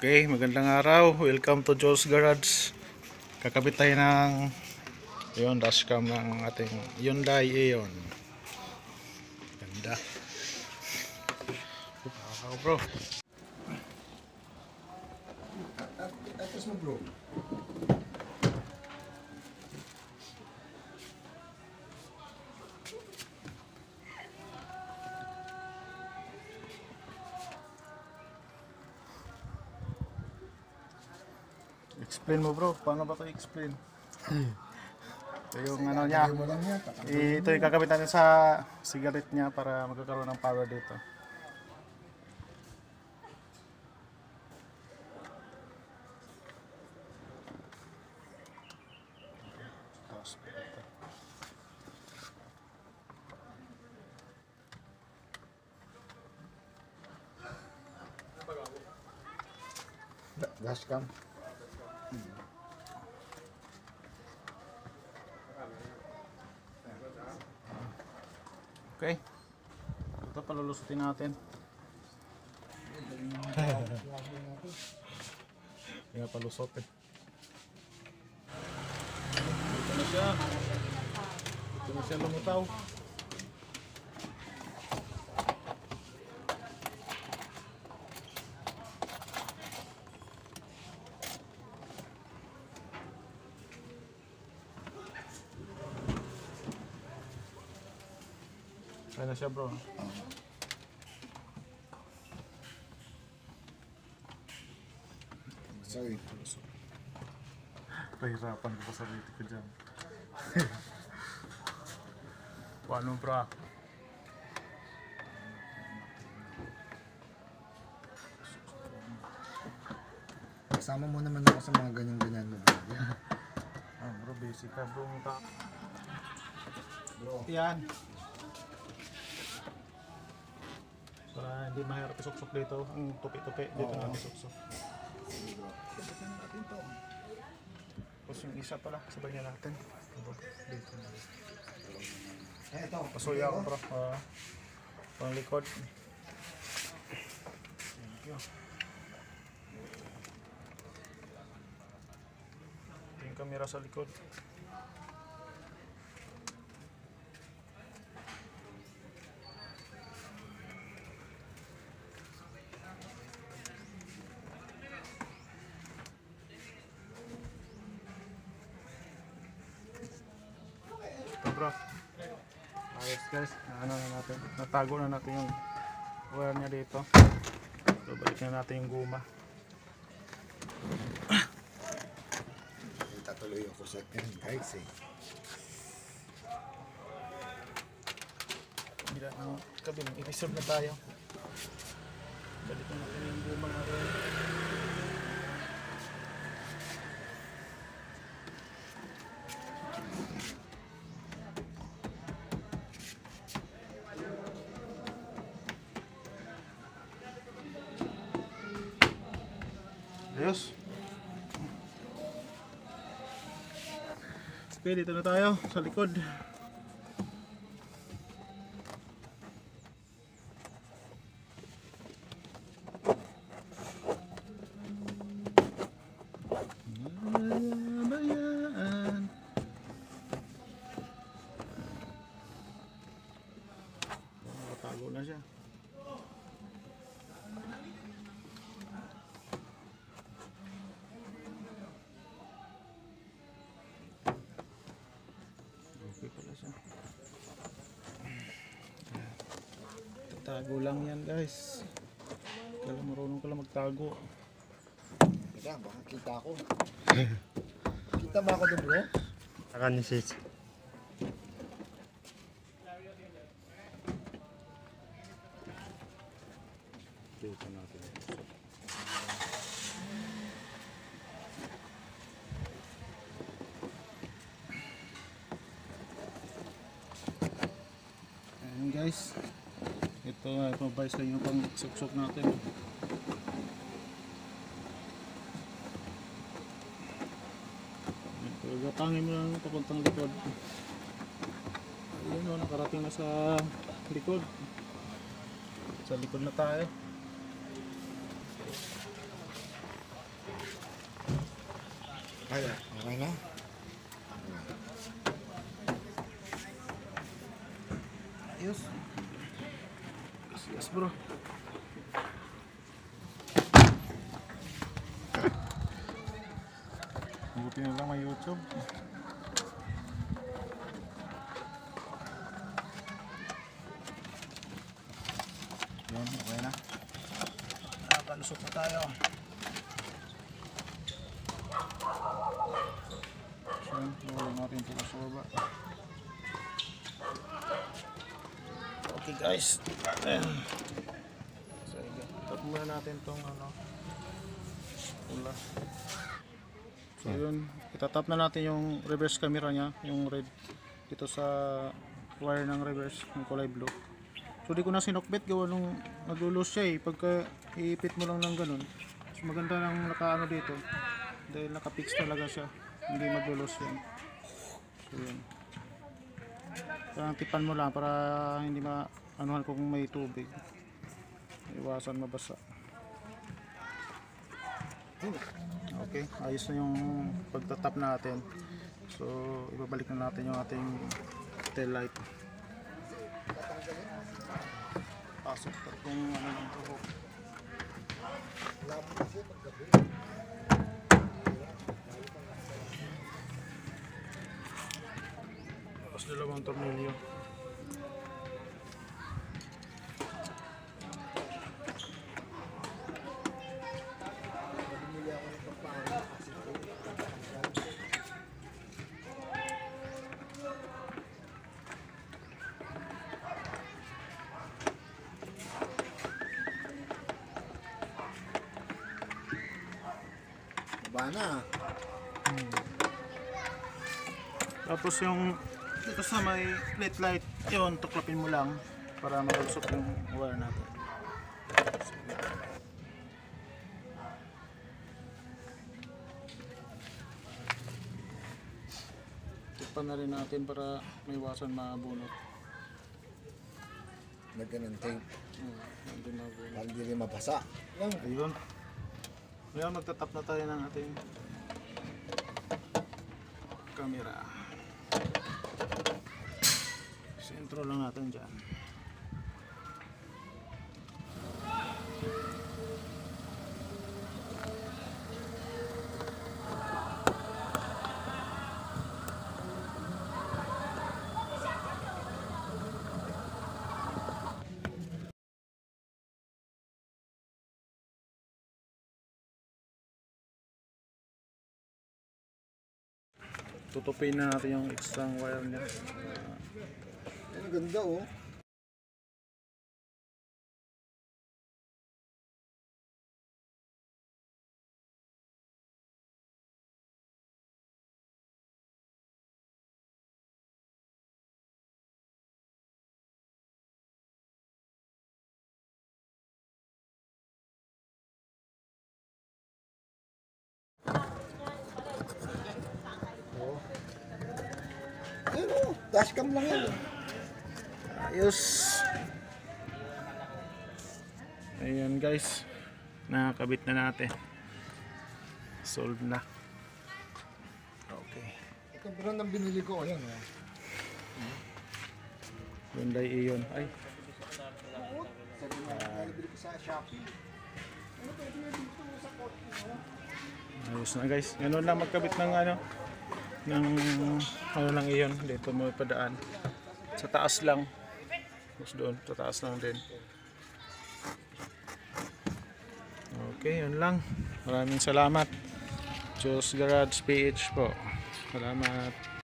Okay, magandang araw. Welcome to Joe's Garage. Kakabit tayo ng yun, dashcam ng ating Hyundai Aeon. Ganda. Wow, bro. Tapos mo bro. Explain mo bro, paano ba ito i-explain? ito yung ano niya. Ito yung kakabit natin sa cigarette niya para magkakaroon ng power dito. Da- Dashcam. Okay. Ito palulusutin natin. Kaya palusot eh. Ito na siya. Ito na siya lumutaw. Kaya na siya bro. Sorry. Pahirapan ko pa sarili ko dyan. Paano bro? Kasama mo naman ako sa mga ganyan-ganyan mo. Ah bro, basic ka bro. Bro. Yan. Hindi mahirap isuksok dito. Ang tupi-tupi dito na isuksok. Tapos yung isa pala, sabay na natin. Dito na. Eh, ito. Pasuya ako bro. Uh, pang likod. Thank you. Yung camera sa likod. Bro. Ayos guys, ano na natin, natago na natin yung wire niya dito. So balik na natin yung guma. Tatuloy ako sa yan guys eh. Bila ng kabilang, i-reserve na tayo. Balik na natin yung guma natin. Ayos. Okay, dito na tayo sa likod. Tatago lang yan guys. Kala marunong ka lang magtago. Teka, baka kita ako. kita ba ako doon bro? Akan ni sis. Dito natin. Ayan guys. Ito nga, ito advice lang yung pang suksok natin. Ito, gatangin mo lang papuntang likod. Ayun o, nakarating na sa likod. Sa likod na tayo. Ay, okay na. Ayos. Bro. Buti na lang may YouTube. Yan, okay na. Nakalusot na tayo. Nahuli natin ito sa baba. Guys. Ayan. So, tap muna natin tong ano. Pula. So yun, itatap na natin yung reverse camera niya, yung red dito sa wire ng reverse, yung kulay blue. So di ko na sinukbit gawa nung naglulos siya eh. Pagka iipit mo lang ng ganun, mas maganda nang nakaano dito. Dahil nakapix talaga siya. Hindi maglulos yan. So yun. Kaya tipan mo lang para hindi ma anuhan kung may tubig. Iwasan mabasa. Okay, ayos na yung pagtatap natin. So, ibabalik na natin yung ating tail light. Pasok kung ano ng buhok. Tapos dalawang tornilyo. Ba na. Tapos yung dito sa may plate light, yun, tuklapin mo lang para malusot yung wire natin. Tikpan na rin natin para may iwasan mabunot. Lagyan ng tape. Hmm, hindi mabunot. Hindi rin mabasa. Ayun. Ngayon magtatap na tayo ng ating camera. Sentro lang natin dyan. Tutupin na natin yung extra wire niya. Ang ganda oh. Dashcam lang yan. Ayos. Ayan guys. Nakakabit na natin. Solve na. Okay. Ito brand ang binili ko. Ayan oh. Hyundai Ion. Ay, ayos na guys. Ganun lang magkabit ng ano ng ano lang iyon dito mo padaan sa taas lang. Tapos doon sa taas lang din. Okay yun lang. Maraming salamat. Diyos Garage PH po. Salamat